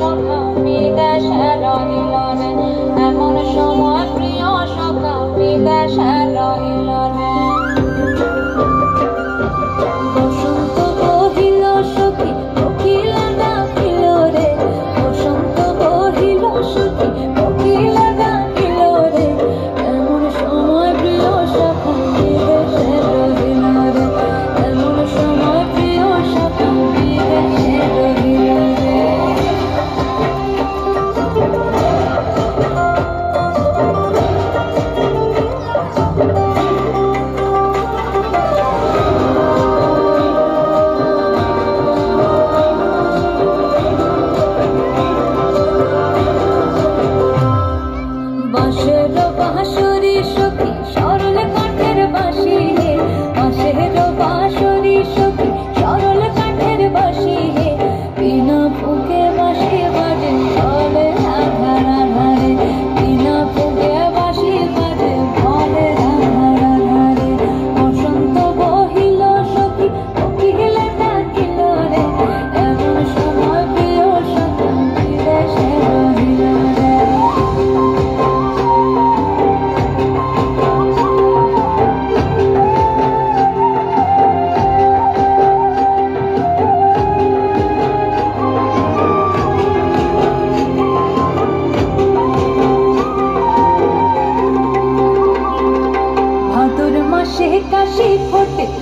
محمیدش علانی لانه امان شما বিনা ফুকে বাঁশি বাজে ভাদর মাসে কাশি ফোটে